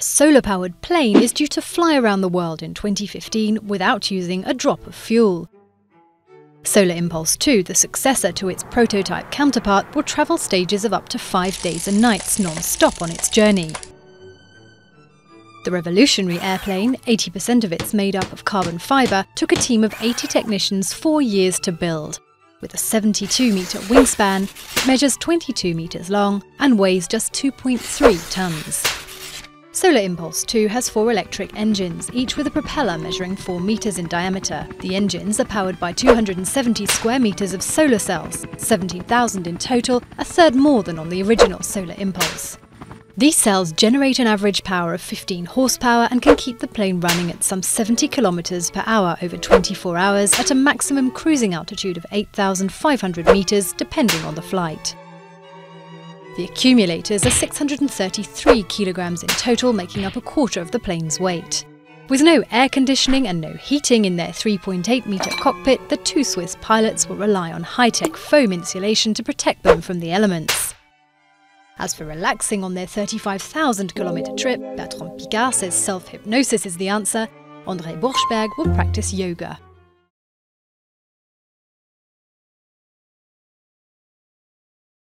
A solar powered plane is due to fly around the world in 2015 without using a drop of fuel. Solar Impulse 2, the successor to its prototype counterpart, will travel stages of up to five days and nights non stop on its journey. The revolutionary airplane, 80% of it's made up of carbon fibre, took a team of 80 technicians four years to build. With a 72 metre wingspan, it measures 22 metres long and weighs just 2.3 tonnes. Solar Impulse 2 has four electric engines, each with a propeller measuring 4 metres in diameter. The engines are powered by 270 square metres of solar cells, 17,000 in total, a third more than on the original Solar Impulse. These cells generate an average power of 15 horsepower and can keep the plane running at some 70 kilometers per hour over 24 hours at a maximum cruising altitude of 8,500 meters depending on the flight. The accumulators are 633 kilograms in total, making up a quarter of the plane's weight. With no air conditioning and no heating in their 3.8 metre cockpit, the two Swiss pilots will rely on high tech foam insulation to protect them from the elements. As for relaxing on their 35,000 kilometre trip, Bertrand Piccard says self hypnosis is the answer. André Borschberg will practice yoga.